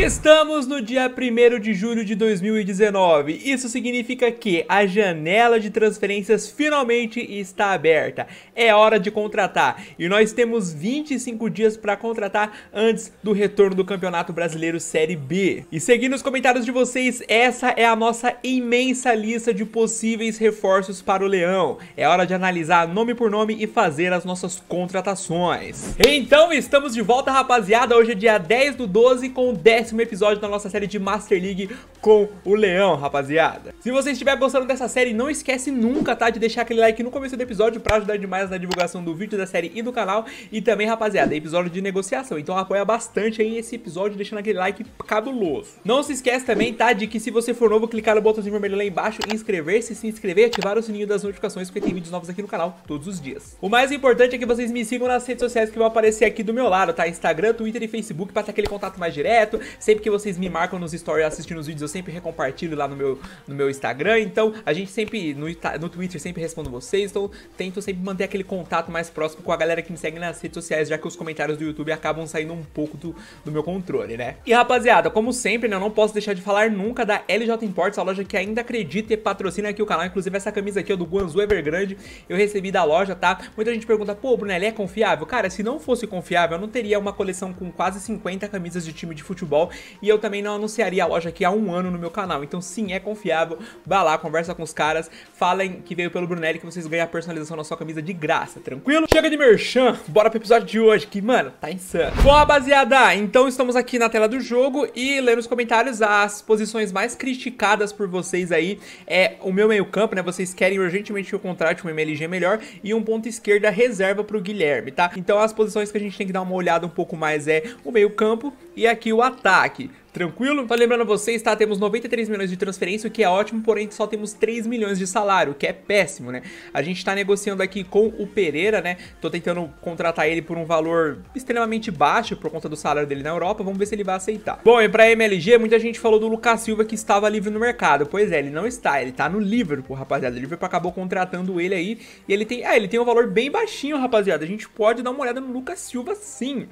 Estamos no dia 1 de julho de 2019. Isso significa que a janela de transferências finalmente está aberta. É hora de contratar e nós temos 25 dias para contratar antes do retorno do Campeonato Brasileiro Série B. E seguindo os comentários de vocês, essa é a nossa imensa lista de possíveis reforços para o Leão. É hora de analisar nome por nome e fazer as nossas contratações. Então estamos de volta, rapaziada. Hoje é dia 10 do 12 com o décimo décimo episódio da nossa série de Master League com o Leão, rapaziada. Se você estiver gostando dessa série, não esquece nunca, tá, de deixar aquele like no começo do episódio pra ajudar demais na divulgação do vídeo da série e do canal. E também, rapaziada, é episódio de negociação, então apoia bastante aí esse episódio, deixando aquele like cabuloso. Não se esquece também, tá, de que se você for novo, clicar no botãozinho vermelho lá embaixo, inscrever-se, se inscrever e ativar o sininho das notificações, porque tem vídeos novos aqui no canal todos os dias. O mais importante é que vocês me sigam nas redes sociais que vão aparecer aqui do meu lado, tá? Instagram, Twitter e Facebook, pra ter aquele contato mais direto. Sempre que vocês me marcam nos stories assistindo os vídeos, eu sempre recompartilho lá no meu, no meu Instagram. Então, a gente sempre, no, no Twitter, sempre respondo vocês. Então, tento sempre manter aquele contato mais próximo com a galera que me segue nas redes sociais, já que os comentários do YouTube acabam saindo um pouco do, do meu controle, né? E rapaziada, como sempre, né, eu não posso deixar de falar nunca da LJ Imports, a loja que ainda acredita e patrocina aqui o canal. Inclusive, essa camisa aqui, ó, do Guanzu Evergrande, eu recebi da loja, tá? Muita gente pergunta, pô, Brunelli, é confiável? Cara, se não fosse confiável, eu não teria uma coleção com quase 50 camisas de time de futebol e eu também não anunciaria a loja aqui há um ano no meu canal. Então sim, é confiável. Vá lá, conversa com os caras, falem que veio pelo Brunelli que vocês ganham a personalização na sua camisa de graça, tranquilo? Chega de merchan, bora pro episódio de hoje, que, mano, tá insano. Bom, rapaziada, então estamos aqui na tela do jogo e lendo nos comentários as posições mais criticadas por vocês aí é o meu meio campo, né? Vocês querem urgentemente que eu contrate um MLG melhor e um ponto esquerda reserva pro Guilherme, tá? Então as posições que a gente tem que dar uma olhada um pouco mais é o meio campo e aqui o ataque destaque Tranquilo? Só lembrando vocês, tá? Temos 93 milhões de transferência, o que é ótimo, porém só temos 3 milhões de salário, o que é péssimo, né? A gente tá negociando aqui com o Pereira, né? Tô tentando contratar ele por um valor extremamente baixo por conta do salário dele na Europa, vamos ver se ele vai aceitar. Bom, e pra MLG, muita gente falou do Lucas Silva que estava livre no mercado. Pois é, ele não está, ele tá no Liverpool, rapaziada. O Liverpool acabou contratando ele aí e ele tem, ah, ele tem um valor bem baixinho, rapaziada. A gente pode dar uma olhada no Lucas Silva sim.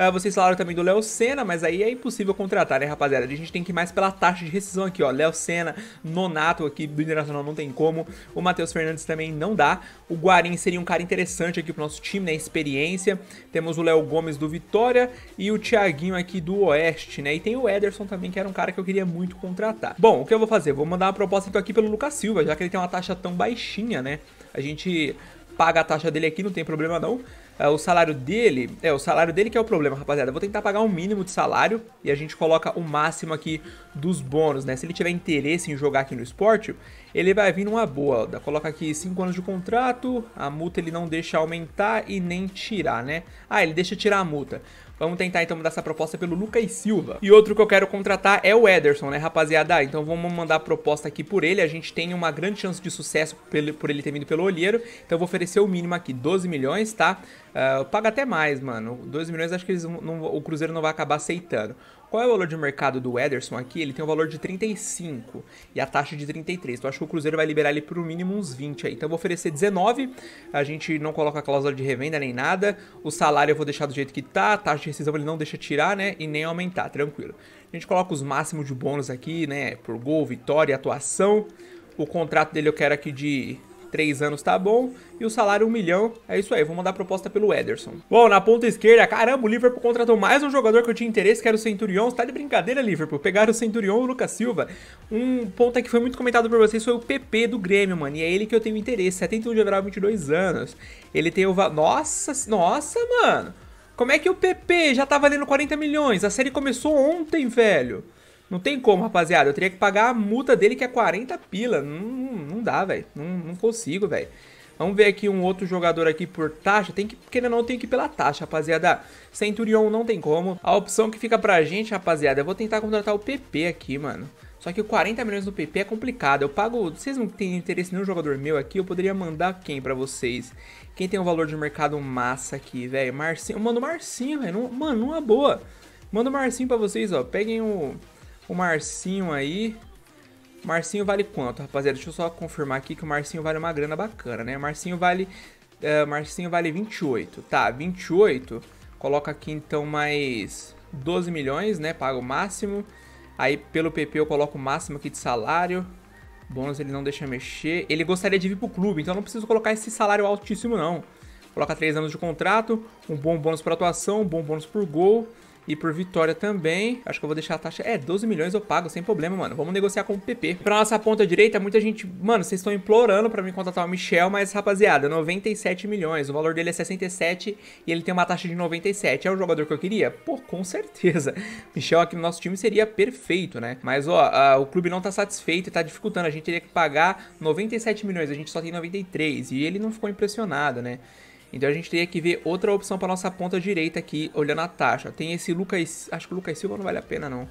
Uh, vocês falaram também do Léo Senna, mas aí é impossível contratar, né, rapaziada? A gente tem que ir mais pela taxa de rescisão aqui, ó. Léo Senna, Nonato aqui do Internacional não tem como. O Matheus Fernandes também não dá. O Guarim seria um cara interessante aqui pro nosso time, né? Experiência. Temos o Léo Gomes do Vitória e o Thiaguinho aqui do Oeste, né? E tem o Ederson também, que era um cara que eu queria muito contratar. Bom, o que eu vou fazer? Vou mandar uma proposta então aqui pelo Lucas Silva, já que ele tem uma taxa tão baixinha, né? A gente paga a taxa dele aqui, não tem problema não. É, o salário dele, é, o salário dele que é o problema, rapaziada. Eu vou tentar pagar um mínimo de salário e a gente coloca o máximo aqui dos bônus, né? Se ele tiver interesse em jogar aqui no esporte, ele vai vir numa boa. Coloca aqui 5 anos de contrato, a multa ele não deixa aumentar e nem tirar, né? Ah, ele deixa tirar a multa. Vamos tentar então mandar essa proposta pelo Lucas Silva. E outro que eu quero contratar é o Ederson, né, rapaziada? então vamos mandar a proposta aqui por ele. A gente tem uma grande chance de sucesso por ele ter vindo pelo olheiro. Então eu vou oferecer o mínimo aqui, 12 milhões, tá? Uh, paga até mais, mano. 12 milhões acho que eles não, o Cruzeiro não vai acabar aceitando. Qual é o valor de mercado do Ederson aqui? Ele tem um valor de 35 e a taxa de 33. Então acho que o Cruzeiro vai liberar ele por um mínimo uns 20 aí. Então eu vou oferecer 19. A gente não coloca cláusula de revenda nem nada. O salário eu vou deixar do jeito que tá. A taxa de rescisão ele não deixa tirar, né? E nem aumentar, tranquilo. A gente coloca os máximos de bônus aqui, né? Por gol, vitória, atuação. O contrato dele eu quero aqui de 3 anos tá bom. E o salário 1 milhão. É isso aí, vou mandar proposta pelo Ederson. Bom, na ponta esquerda, caramba, o Liverpool contratou mais um jogador que eu tinha interesse, que era o Centurion. Você tá de brincadeira, Liverpool. Pegaram o Centurion e o Lucas Silva. Um ponto que foi muito comentado por vocês foi o PP do Grêmio, mano. E é ele que eu tenho interesse. 71 de overall, 22 anos. Ele tem o... Nossa, nossa, mano. Como é que o PP já tá valendo 40 milhões? A série começou ontem, velho. Não tem como, rapaziada. Eu teria que pagar a multa dele, que é 40 pila. Não, não dá, velho. Não, não consigo, velho. Vamos ver aqui um outro jogador aqui por taxa. Tem que, querendo ou não, tem que ir pela taxa, rapaziada. Centurion não tem como. A opção que fica pra gente, rapaziada, eu vou tentar contratar o PP aqui, mano. Só que o 40 milhões do PP é complicado. Eu pago... Vocês não têm interesse em nenhum jogador meu aqui, eu poderia mandar quem pra vocês? Quem tem um valor de mercado massa aqui, velho? Marcinho. Eu mando o Marcinho, velho. Mano, uma boa. Manda o Marcinho pra vocês, ó. Peguem o o Marcinho aí. Marcinho vale quanto, rapaziada? Deixa eu só confirmar aqui que o Marcinho vale uma grana bacana, né? Marcinho vale... Uh, Marcinho vale 28. Tá, 28. Coloca aqui então mais... 12 milhões, né? Pago o máximo. Aí pelo PP eu coloco o máximo aqui de salário. Bônus ele não deixa mexer. Ele gostaria de vir pro clube, então não preciso colocar esse salário altíssimo não. Coloca 3 anos de contrato, um bom bônus por atuação, um bom bônus por gol. E por vitória também, acho que eu vou deixar a taxa... É, 12 milhões eu pago sem problema, mano. Vamos negociar com o PP. Pra nossa ponta direita, muita gente... Mano, vocês estão implorando pra mim contratar o Michel, mas, rapaziada, 97 milhões. O valor dele é 67 e ele tem uma taxa de 97. É o jogador que eu queria? Pô, com certeza. Michel aqui no nosso time seria perfeito, né? Mas, ó, a, o clube não tá satisfeito e tá dificultando. A gente teria que pagar 97 milhões, a gente só tem 93. E ele não ficou impressionado, né? Então a gente teria que ver outra opção para nossa ponta direita aqui, olhando a taxa. Tem esse Lucas, acho que o Lucas Silva não vale a pena não.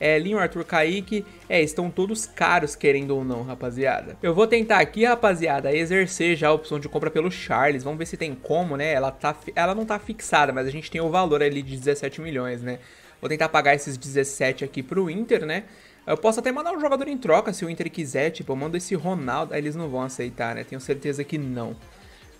É, Linho, Arthur, Kaique, é, estão todos caros, querendo ou não, rapaziada. Eu vou tentar aqui, rapaziada, exercer já a opção de compra pelo Charles. Vamos ver se tem como, né? Ela, tá, ela não tá fixada, mas a gente tem o valor ali de 17 milhões, né? Vou tentar pagar esses 17 aqui pro Inter, né? Eu posso até mandar um jogador em troca se o Inter quiser, tipo, eu mando esse Ronaldo, eles não vão aceitar, né? Tenho certeza que não.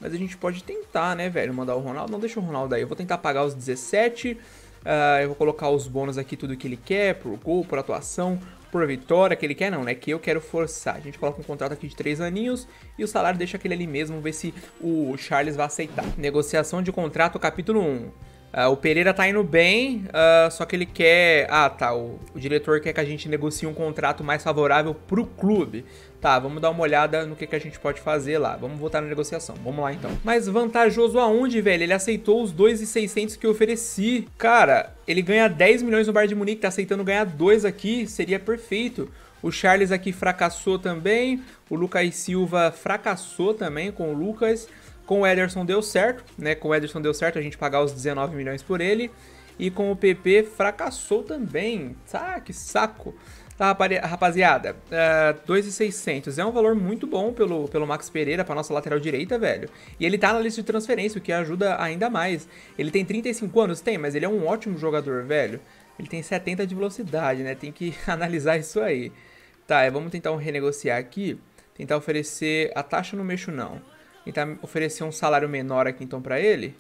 Mas a gente pode tentar, né, velho? Mandar o Ronaldo. Não, deixa o Ronaldo aí. Eu vou tentar pagar os 17. Uh, ah, eu vou colocar os bônus aqui, tudo que ele quer. Por gol, por atuação, por vitória. Que ele quer não, né? Que eu quero forçar. A gente coloca um contrato aqui de 3 aninhos. E o salário deixa aquele ali mesmo. Ver se o Charles vai aceitar. Negociação de contrato, capítulo 1. Uh, ah, o Pereira tá indo bem, uh, só que ele quer... Ah, tá. O, o, diretor quer que a gente negocie um contrato mais favorável pro clube. Tá, vamos dar uma olhada no que, que a gente pode fazer lá. Vamos voltar na negociação. Vamos lá, então. Mas vantajoso aonde, velho? Ele aceitou os 2,600 que eu ofereci. Cara, ele ganha 10 milhões no Bar de Munique. Tá aceitando ganhar 2 aqui. Seria perfeito. O Charles aqui fracassou também. O Lucas Silva fracassou também com o Lucas. Com o Ederson deu certo, né? Com o Ederson deu certo a gente pagar os 19 milhões por ele. E com o PP fracassou também. Ah, que saco. Tá, rapaziada, uh, 2,600 é um valor muito bom pelo, pelo Max Pereira pra nossa lateral direita, velho. E ele tá na lista de transferência, o que ajuda ainda mais. Ele tem 35 anos? Tem, mas ele é um ótimo jogador, velho. Ele tem 70 de velocidade, né? Tem que analisar isso aí. Tá, vamos tentar um renegociar aqui. Tentar oferecer... A taxa não mexo, não. Tentar oferecer um salário menor aqui, então, pra ele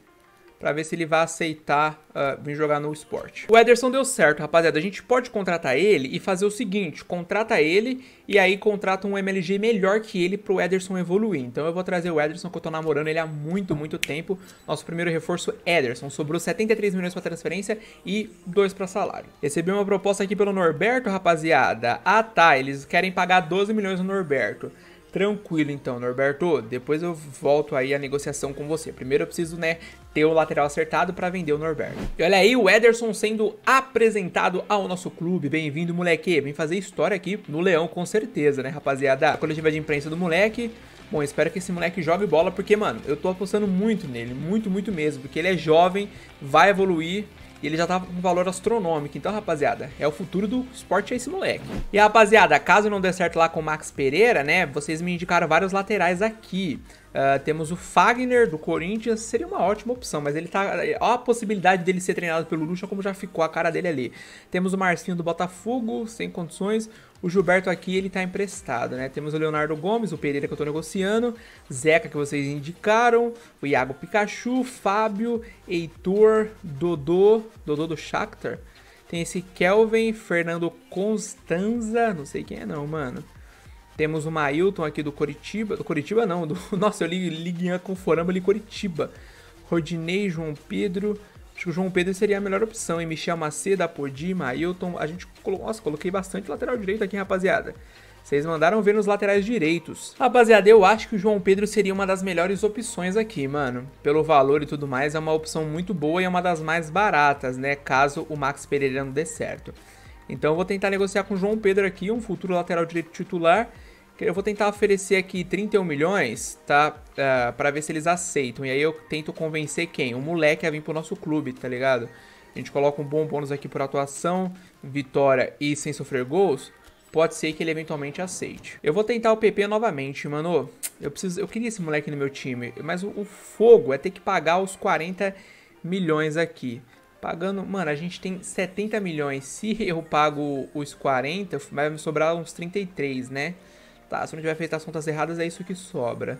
para ver se ele vai aceitar uh, vir jogar no esporte. O Ederson deu certo, rapaziada. A gente pode contratar ele e fazer o seguinte: contrata ele e aí contrata um MLG melhor que ele pro Ederson evoluir. Então eu vou trazer o Ederson, que eu tô namorando ele há muito, muito tempo. Nosso primeiro reforço, Ederson. Sobrou 73 milhões para transferência e 2 para salário. Recebi uma proposta aqui pelo Norberto, rapaziada. Ah tá, eles querem pagar 12 milhões no Norberto. Tranquilo então, Norberto. Depois eu volto aí a negociação com você. Primeiro eu preciso, né, ter o lateral acertado para vender o Norberto. E olha aí o Ederson sendo apresentado ao nosso clube. Bem-vindo, moleque. Vem fazer história aqui no Leão, com certeza, né, rapaziada? A coletiva de imprensa do moleque. Bom, espero que esse moleque jogue bola, porque, mano, eu tô apostando muito nele. Muito, muito mesmo. Porque ele é jovem, vai evoluir e ele já tava com um valor astronômico. Então, rapaziada, é o futuro do esporte é esse moleque. E, rapaziada, caso não dê certo lá com o Max Pereira, né? Vocês me indicaram vários laterais aqui. Uh, temos o Fagner do Corinthians, seria uma ótima opção, mas ele tá. Ó a possibilidade dele ser treinado pelo Lucha, como já ficou a cara dele ali. Temos o Marcinho do Botafogo, sem condições. O Gilberto aqui, ele tá emprestado, né? Temos o Leonardo Gomes, o Pereira que eu tô negociando, Zeca que vocês indicaram, o Iago Pikachu, Fábio, Heitor, Dodô, Dodô do Shakhtar. Tem esse Kelvin, Fernando Constanza, não sei quem é não, mano. Temos o Mailton aqui do Coritiba. Do Coritiba não, do, nossa, eu li Liguinha com Foramba ali Coritiba. Rodinei, João Pedro. Acho que o João Pedro seria a melhor opção. E Michel Macedo, Apodi, Mailton. A gente colocou. Nossa, coloquei bastante lateral direito aqui, rapaziada. Vocês mandaram ver nos laterais direitos. Rapaziada, eu acho que o João Pedro seria uma das melhores opções aqui, mano. Pelo valor e tudo mais, é uma opção muito boa e é uma das mais baratas, né? Caso o Max Pereira não dê certo. Então eu vou tentar negociar com o João Pedro aqui, um futuro lateral direito titular. Eu vou tentar oferecer aqui 31 milhões, tá? Uh, pra ver se eles aceitam. E aí eu tento convencer quem? O moleque a vir pro nosso clube, tá ligado? A gente coloca um bom bônus aqui por atuação, vitória e sem sofrer gols. Pode ser que ele eventualmente aceite. Eu vou tentar o PP novamente, mano. Eu preciso, eu queria esse moleque no meu time, mas o, o fogo é ter que pagar os 40 milhões aqui. Pagando, mano, a gente tem 70 milhões. Se eu pago os 40, vai me sobrar uns 33, né? Tá, se eu não tiver feito as contas erradas, é isso que sobra.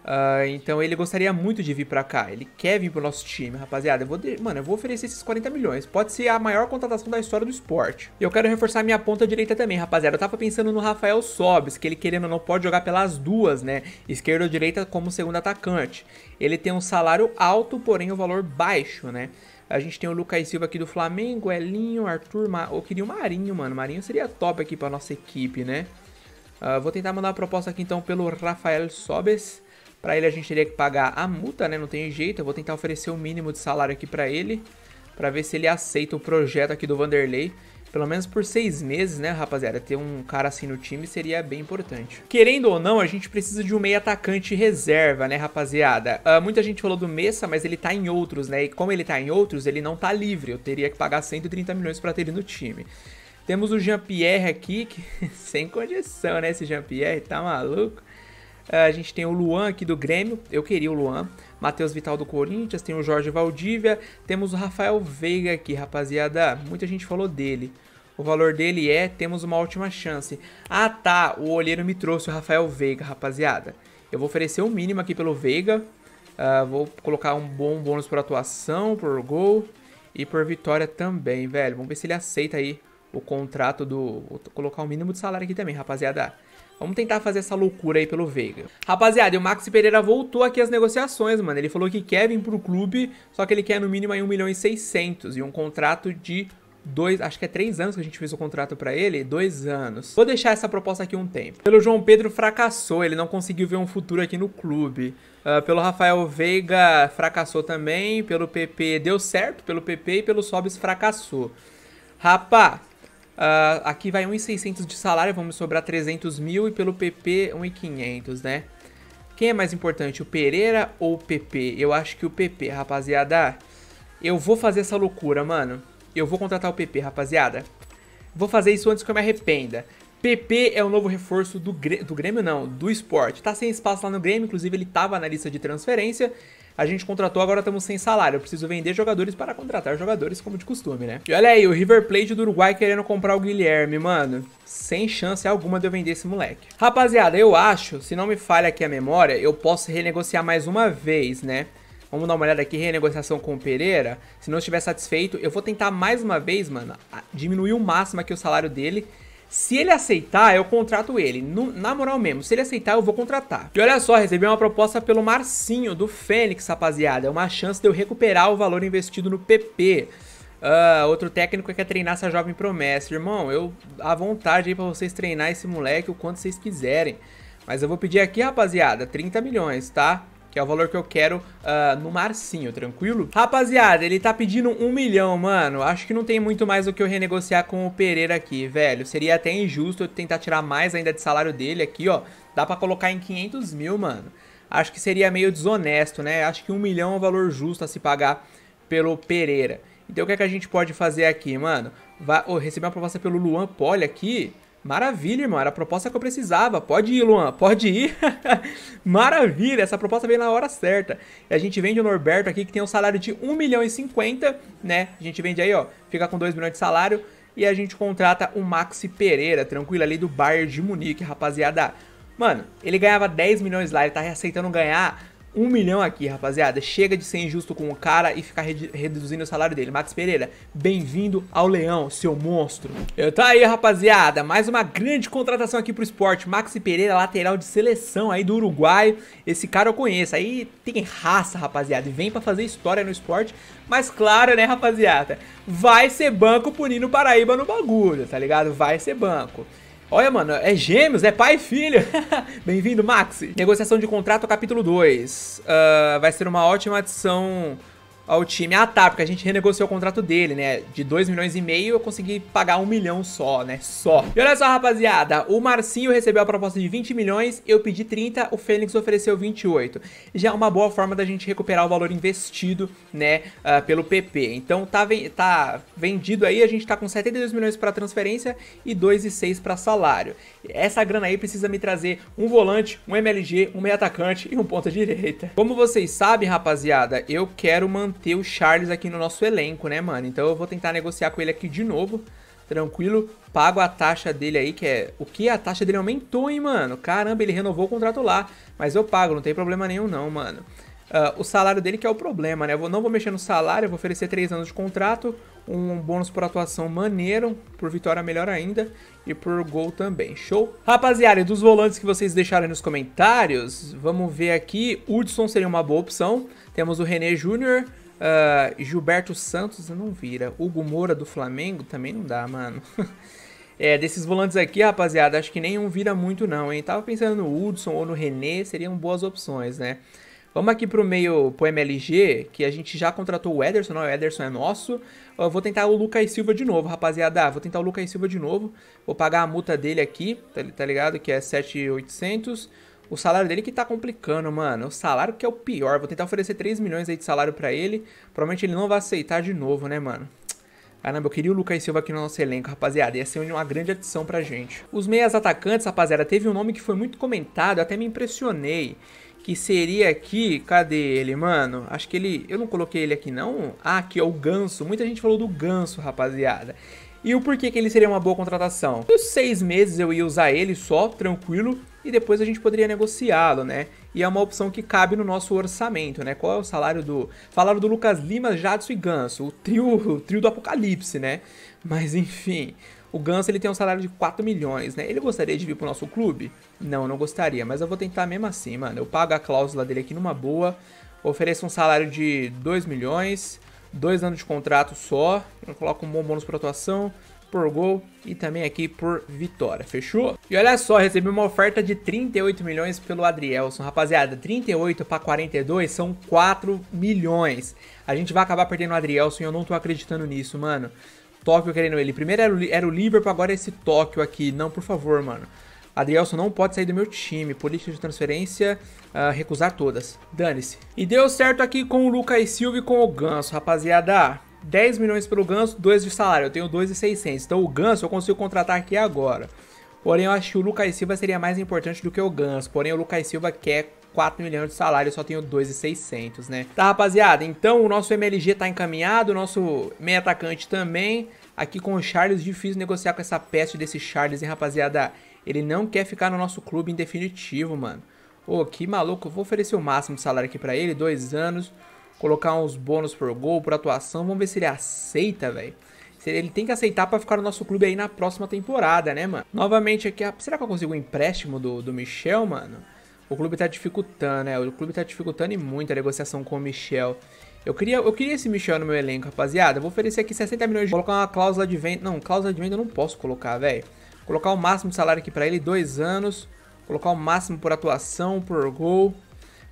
Uh, então ele gostaria muito de vir pra cá. Ele quer vir pro nosso time, rapaziada. Eu vou de... Mano, eu vou oferecer esses 40 milhões. Pode ser a maior contratação da história do esporte. E eu quero reforçar minha ponta direita também, rapaziada. Eu tava pensando no Rafael Sobes, que ele querendo ou não pode jogar pelas duas, né? Esquerda ou direita como segundo atacante. Ele tem um salário alto, porém o um valor baixo, né? A gente tem o Lucas Silva aqui do Flamengo, Elinho, Arthur, Ma... eu queria o Marinho, mano. Marinho seria top aqui pra nossa equipe, né? Uh, vou tentar mandar uma proposta aqui então pelo Rafael Sobes. Para ele a gente teria que pagar a multa, né? Não tem jeito. Eu vou tentar oferecer o um mínimo de salário aqui para ele. para ver se ele aceita o projeto aqui do Vanderlei. Pelo menos por seis meses, né, rapaziada? Ter um cara assim no time seria bem importante. Querendo ou não, a gente precisa de um meio atacante reserva, né, rapaziada? Uh, muita gente falou do Messa, mas ele tá em outros, né? E como ele tá em outros, ele não tá livre. Eu teria que pagar 130 milhões para ter ele no time. Temos o Jean-Pierre aqui, que sem condição, né? Esse Jean-Pierre tá maluco. Uh, a gente tem o Luan aqui do Grêmio, eu queria o Luan. Matheus Vital do Corinthians, tem o Jorge Valdívia, temos o Rafael Veiga aqui, rapaziada. Muita gente falou dele. O valor dele é, temos uma última chance. Ah tá, o olheiro me trouxe o Rafael Veiga, rapaziada. Eu vou oferecer o um mínimo aqui pelo Veiga. Uh, vou colocar um bom bônus por atuação, por gol e por vitória também, velho. Vamos ver se ele aceita aí o contrato do... Vou colocar o mínimo de salário aqui também, rapaziada. Vamos tentar fazer essa loucura aí pelo Veiga. Rapaziada, o Max Pereira voltou aqui às negociações, mano. Ele falou que quer vir pro clube, só que ele quer no mínimo aí 1 milhão e 600 e um contrato de dois, acho que é três anos que a gente fez o contrato para ele, dois anos. Vou deixar essa proposta aqui um tempo. Pelo João Pedro fracassou, ele não conseguiu ver um futuro aqui no clube. Uh, pelo Rafael Veiga fracassou também, pelo PP deu certo, pelo PP e pelo Sobis fracassou. Rapaz, Uh, aqui vai 1.600 de salário, vamos sobrar 300 mil e pelo PP 1.500, né? Quem é mais importante, o Pereira ou o PP? Eu acho que o PP, rapaziada. Eu vou fazer essa loucura, mano. Eu vou contratar o PP, rapaziada. Vou fazer isso antes que eu me arrependa. PP é o novo reforço do, do Grêmio, não, do esporte. Tá sem espaço lá no Grêmio, inclusive ele tava na lista de transferência a gente contratou, agora estamos sem salário. Eu preciso vender jogadores para contratar jogadores, como de costume, né? E olha aí, o River Plate do Uruguai querendo comprar o Guilherme, mano. Sem chance alguma de eu vender esse moleque. Rapaziada, eu acho, se não me falha aqui a memória, eu posso renegociar mais uma vez, né? Vamos dar uma olhada aqui, renegociação com o Pereira. Se não estiver satisfeito, eu vou tentar mais uma vez, mano, diminuir o máximo aqui o salário dele se ele aceitar, eu contrato ele. No, na moral mesmo, se ele aceitar, eu vou contratar. E olha só, recebi uma proposta pelo Marcinho, do Fênix, rapaziada. É uma chance de eu recuperar o valor investido no PP. Uh, ah, outro técnico quer treinar essa jovem promessa. Irmão, eu à vontade aí pra vocês treinar esse moleque o quanto vocês quiserem. Mas eu vou pedir aqui, rapaziada, 30 milhões, tá? Que é o valor que eu quero uh, no Marcinho, tranquilo? Rapaziada, ele tá pedindo um milhão, mano. Acho que não tem muito mais o que eu renegociar com o Pereira aqui, velho. Seria até injusto eu tentar tirar mais ainda de salário dele aqui, ó. Dá pra colocar em 500 mil, mano. Acho que seria meio desonesto, né? Acho que um milhão é um valor justo a se pagar pelo Pereira. Então o que, é que a gente pode fazer aqui, mano? Vai, oh, receber uma proposta pelo Luan Poli aqui. Maravilha, irmão. Era a proposta que eu precisava. Pode ir, Luan. Pode ir. Maravilha. Essa proposta veio na hora certa. E a gente vende o Norberto aqui, que tem um salário de 1 milhão e 50, né? A gente vende aí, ó. Fica com 2 milhões de salário. E a gente contrata o Maxi Pereira, tranquilo, ali do Bayern de Munique, rapaziada. Mano, ele ganhava 10 milhões lá. Ele tá aceitando ganhar um milhão aqui, rapaziada. Chega de ser injusto com o cara e ficar reduzindo o salário dele. Max Pereira, bem-vindo ao Leão, seu monstro. Eu tá aí, rapaziada. Mais uma grande contratação aqui pro esporte. Max Pereira, lateral de seleção aí do Uruguai. Esse cara eu conheço. Aí tem raça, rapaziada. E vem pra fazer história no esporte. Mas claro, né, rapaziada? Vai ser banco punindo Paraíba no bagulho, tá ligado? Vai ser banco. Olha, mano, é gêmeos, é pai e filho. Bem-vindo, Maxi. Negociação de contrato, capítulo 2. Uh, ah, vai ser uma ótima adição ao time. Ah, tá, porque a gente renegociou o contrato dele, né? De 2 milhões e meio, eu consegui pagar 1 um milhão só, né? Só. E olha só, rapaziada, o Marcinho recebeu a proposta de 20 milhões, eu pedi 30, o Fênix ofereceu 28. Já é uma boa forma da gente recuperar o valor investido, né, uh, pelo PP. Então tá, tá vendido aí, a gente tá com 72 milhões para transferência e 2,6 para salário. Essa grana aí precisa me trazer um volante, um MLG, um meio atacante e um ponta direita. Como vocês sabem, rapaziada, eu quero manter ter o Charles aqui no nosso elenco, né, mano? Então eu vou tentar negociar com ele aqui de novo tranquilo, pago a taxa dele aí, que é... O que? A taxa dele aumentou, hein, mano? Caramba, ele renovou o contrato lá, mas eu pago, não tem problema nenhum não, mano. Uh, o salário dele que é o problema, né? Eu não vou mexer no salário, vou oferecer 3 anos de contrato, um bônus por atuação maneiro, por vitória melhor ainda, e por gol também. Show? Rapaziada, dos volantes que vocês deixaram nos comentários, vamos ver aqui. Hudson seria uma boa opção. Temos o René Júnior, uh, Gilberto Santos, não vira. Hugo Moura do Flamengo também não dá, mano. É, desses volantes aqui, rapaziada, acho que nenhum vira muito não, hein? Tava pensando no Hudson ou no René, seriam boas opções, né? Vamos aqui pro meio, pro MLG, que a gente já contratou o Ederson, não, o Ederson é nosso. Eu vou tentar o Lucas Silva de novo, rapaziada. Vou tentar o Lucas Silva de novo. Vou pagar a multa dele aqui, tá, tá ligado? Que é 7,800. O salário dele que tá complicando, mano. O salário que é o pior. Vou tentar oferecer 3 milhões aí de salário pra ele. Provavelmente ele não vai aceitar de novo, né, mano? Caramba, eu queria o Lucas Silva aqui no nosso elenco, rapaziada. Ia ser uma grande adição pra gente. Os meias atacantes, rapaziada, teve um nome que foi muito comentado. Eu até me impressionei que seria aqui, cadê ele, mano? Acho que ele, eu não coloquei ele aqui não. Ah, aqui é o Ganso. Muita gente falou do Ganso, rapaziada. E o porquê que ele seria uma boa contratação? Os seis meses eu ia usar ele só, tranquilo, e depois a gente poderia negociá-lo, né? E é uma opção que cabe no nosso orçamento, né? Qual é o salário do... Falaram do Lucas Lima, Jadson e Ganso, o trio, o trio do apocalipse, né? Mas enfim, o Ganso ele tem um salário de 4 milhões, né? Ele gostaria de vir pro nosso clube? Não, não gostaria, mas eu vou tentar mesmo assim, mano. Eu pago a cláusula dele aqui numa boa, ofereço um salário de 2 milhões, dois anos de contrato só, eu coloco um bom bônus por atuação, por gol e também aqui por vitória, fechou? E olha só, recebi uma oferta de 38 milhões pelo Adrielson, rapaziada, 38 para 42 são 4 milhões. A gente vai acabar perdendo o Adrielson e eu não tô acreditando nisso, mano. Tóquio querendo ele. Primeiro era o, era o Liverpool, agora é esse Tóquio aqui. Não, por favor, mano. Adrielson não pode sair do meu time. Política de transferência, uh, recusar todas. Dane-se. E deu certo aqui com o Lucas Silva e com o Ganso, rapaziada. 10 milhões pelo Ganso, 2 de salário. Eu tenho 2,600. Então o Ganso eu consigo contratar aqui agora. Porém, eu acho que o Lucas Silva seria mais importante do que o Ganso. Porém, o Lucas Silva quer 4 milhões de salário, eu só tenho 2,600, né? Tá, rapaziada? Então o nosso MLG tá encaminhado, o nosso meio atacante também. Aqui com o Charles, difícil negociar com essa peste desse Charles, hein, rapaziada? Ele não quer ficar no nosso clube em definitivo, mano. Ô, oh, que maluco. Eu vou oferecer o máximo de salário aqui pra ele, dois anos. Colocar uns bônus por gol, por atuação. Vamos ver se ele aceita, velho. Ele tem que aceitar para ficar no nosso clube aí na próxima temporada, né, mano? Novamente aqui, será que eu consigo um empréstimo do, do Michel, mano? O clube tá dificultando, né? O clube tá dificultando e muito a negociação com o Michel. Eu queria, eu queria esse Michel no meu elenco, rapaziada. vou oferecer aqui 60 milhões de... Colocar uma cláusula de venda... Não, cláusula de venda eu não posso colocar, velho. Colocar o máximo de salário aqui pra ele, dois anos. Colocar o máximo por atuação, por gol,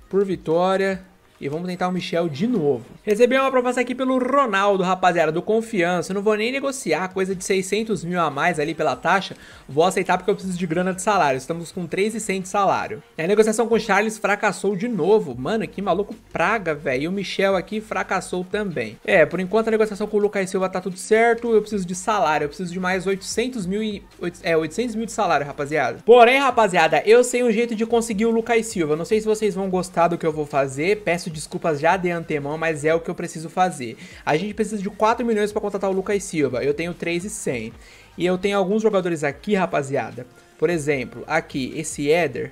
por vitória. E vamos tentar o Michel de novo. Recebi uma proposta aqui pelo Ronaldo, rapaziada, do Confiança. Eu não vou nem negociar, coisa de 600 mil a mais ali pela taxa. Vou aceitar porque eu preciso de grana de salário. Estamos com 3,100 de salário. E a negociação com o Charles fracassou de novo. Mano, que maluco praga, velho. E o Michel aqui fracassou também. É, por enquanto a negociação com o Lucas Silva tá tudo certo. Eu preciso de salário. Eu preciso de mais 800 mil e... É, 800 mil de salário, rapaziada. Porém, rapaziada, eu sei um jeito de conseguir o Lucas Silva. Não sei se vocês vão gostar do que eu vou fazer. Peço peço desculpas já de antemão, mas é o que eu preciso fazer. A gente precisa de 4 milhões para contratar o Lucas Silva. Eu tenho 3,100. E eu tenho alguns jogadores aqui, rapaziada. Por exemplo, aqui, esse Éder.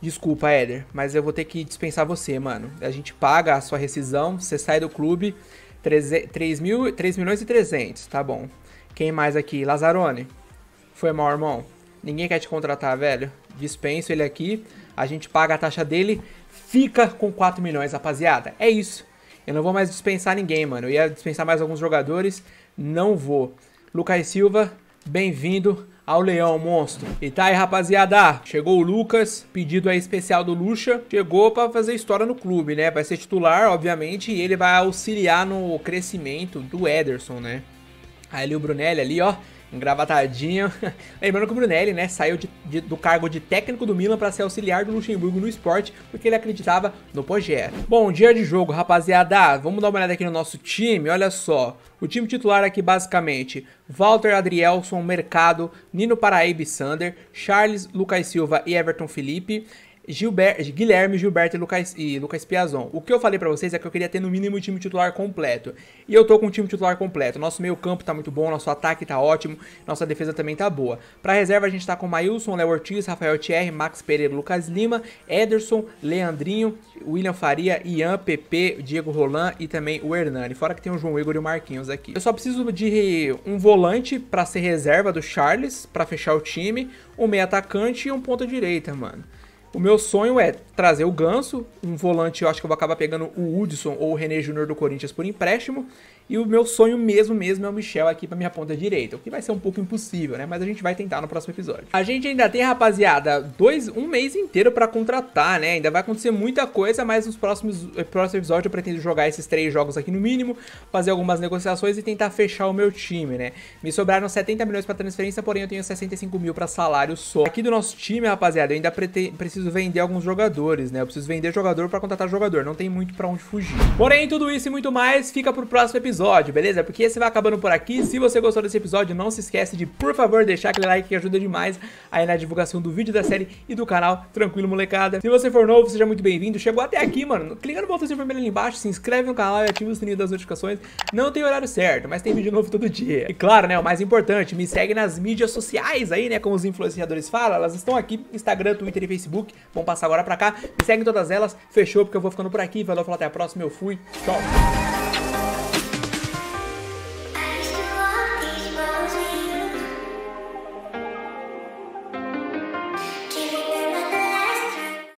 Desculpa, Éder, mas eu vou ter que dispensar você, mano. A gente paga a sua rescisão, você sai do clube. 3, 3, mil, 3 milhões e 300, tá bom. Quem mais aqui? Lazarone. Foi mal, irmão. Ninguém quer te contratar, velho. Dispenso ele aqui. A gente paga a taxa dele fica com 4 milhões, rapaziada. É isso. Eu não vou mais dispensar ninguém, mano. Eu ia dispensar mais alguns jogadores, não vou. Lucas Silva, bem-vindo ao Leão Monstro. E tá aí, rapaziada. Chegou o Lucas, pedido aí especial do Lucha. Chegou pra fazer história no clube, né? Vai ser titular, obviamente, e ele vai auxiliar no crescimento do Ederson, né? Aí o Brunelli ali, ó engravatadinho. Lembrando que o Brunelli, né, saiu de, de, do cargo de técnico do Milan para ser auxiliar do Luxemburgo no esporte, porque ele acreditava no Pogero. Bom, dia de jogo, rapaziada. Vamos dar uma olhada aqui no nosso time, olha só. O time titular aqui, basicamente, Walter Adrielson, Mercado, Nino Paraíba e Sander, Charles, Lucas Silva e Everton Felipe. Gilber, Guilherme, Gilberto e Lucas, e Lucas Piazon. O que eu falei para vocês é que eu queria ter no mínimo o time titular completo. E eu tô com o time titular completo. Nosso meio campo tá muito bom, nosso ataque tá ótimo, nossa defesa também tá boa. Pra reserva a gente tá com Mailson, Léo Ortiz, Rafael Thierry, Max Pereira, Lucas Lima, Ederson, Leandrinho, William Faria, Ian, PP, Diego Roland e também o Hernani. Fora que tem o João Igor e o Marquinhos aqui. Eu só preciso de um volante para ser reserva do Charles, para fechar o time, um meio atacante e um ponta direita, mano. O meu sonho é trazer o Ganso, um volante, eu acho que eu vou acabar pegando o Hudson ou o René Júnior do Corinthians por empréstimo, e o meu sonho mesmo, mesmo é o Michel aqui pra minha ponta direita. O que vai ser um pouco impossível, né? Mas a gente vai tentar no próximo episódio. A gente ainda tem, rapaziada, dois, um mês inteiro pra contratar, né? Ainda vai acontecer muita coisa, mas nos próximos, eh, próximo episódio eu pretendo jogar esses três jogos aqui no mínimo, fazer algumas negociações e tentar fechar o meu time, né? Me sobraram 70 milhões pra transferência, porém eu tenho 65 mil pra salário só. Aqui do nosso time, rapaziada, eu ainda preciso vender alguns jogadores, né? Eu preciso vender jogador pra contratar jogador, não tem muito pra onde fugir. Porém, tudo isso e muito mais fica pro próximo episódio episódio, beleza? Porque esse vai acabando por aqui. Se você gostou desse episódio, não se esquece de, por favor, deixar aquele like que ajuda demais aí na divulgação do vídeo da série e do canal. Tranquilo, molecada? Se você for novo, seja muito bem-vindo. Chegou até aqui, mano. Clica no botãozinho vermelho ali embaixo, se inscreve no canal e ativa o sininho das notificações. Não tem horário certo, mas tem vídeo novo todo dia. E claro, né, o mais importante, me segue nas mídias sociais aí, né, como os influenciadores falam. Elas estão aqui, Instagram, Twitter e Facebook. Vamos passar agora pra cá. Me segue em todas elas. Fechou, porque eu vou ficando por aqui. Valeu, falou até a próxima. Eu fui. Tchau.